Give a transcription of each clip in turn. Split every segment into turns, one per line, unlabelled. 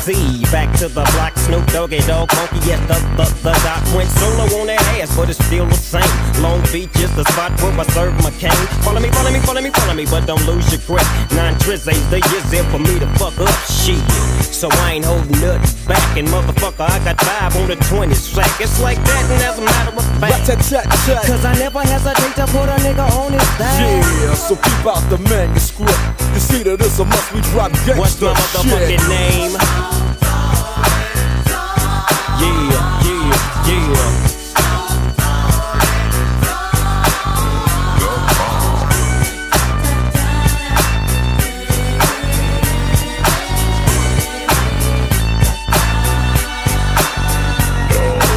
From the depths of the sea, back to the block, Snoop Doggy Dogg, funky, yes, the, the, the D.O.C. went solo on that ass, but it's still the same. Long Beach is the spot where I serve my cane. Follow me, follow me, follow me, follow me, but don't lose your grip. Nine trizz ain't the years there for me to fuck up shit. So I ain't holding nothing back, and motherfucker, I got five on the 20 sack. It's like that, and as a matter of fact, cause I never hesitate to put a nigga on his back.
Yeah, so keep out the manuscript. You see that it's a must we drop gangsta
What's my motherfucking
shit.
name? Yeah, yeah, yeah.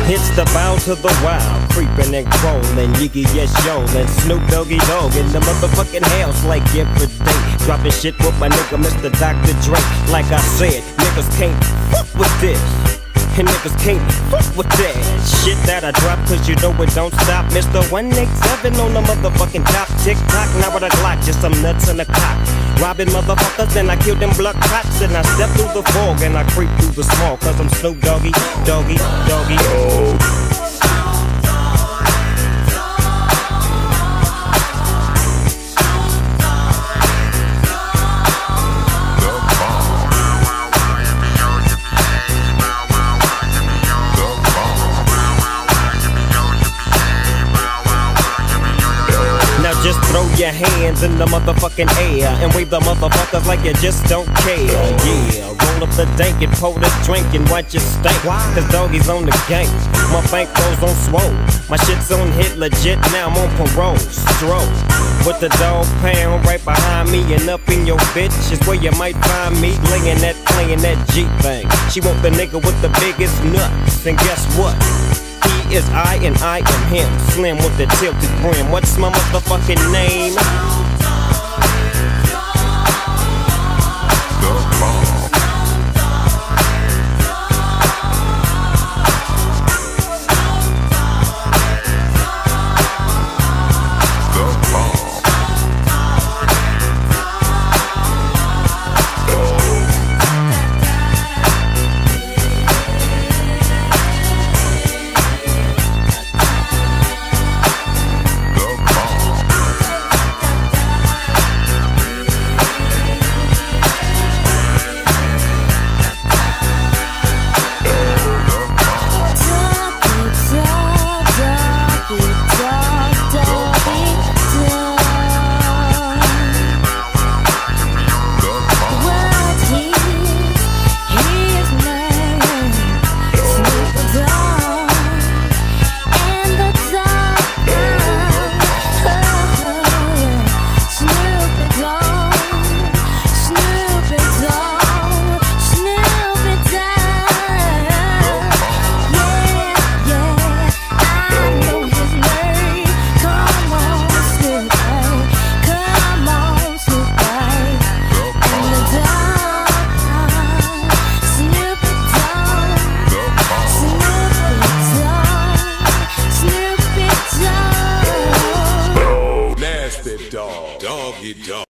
It's the bound to the wild, creeping and crawling, Yiggy yes yo, and Snoop Doggy Dogg in the motherfucking house like every day. Dropping shit with my nigga Mr. Dr. Dre. Like I said, niggas can't fuck with this. And niggas can't fuck with that shit that I drop, cause you know it don't stop. Mr. 187 on the motherfucking top. Tick tock, now with a Glock, just some nuts in the cock. Robbing motherfuckers, then I kill them blood cops. And I step through the fog and I creep through the small, cause I'm Snoop Doggy, Doggy, Doggy. Now just throw your hands in the motherfucking air and wave the motherfuckers like you just don't care. Yeah, roll up the dank and pour the drink and watch it stank. Cause doggies on the gang. My bankroll's on swole. My shit's on hit legit, now I'm on parole. Stroke. With the dog pound right behind me and up in your bitch is where you might find me laying that, playing that G thing. She want the nigga with the biggest nuts. And guess what? Is I and I am him. Slim with the tilted brim. What's my motherfucking name?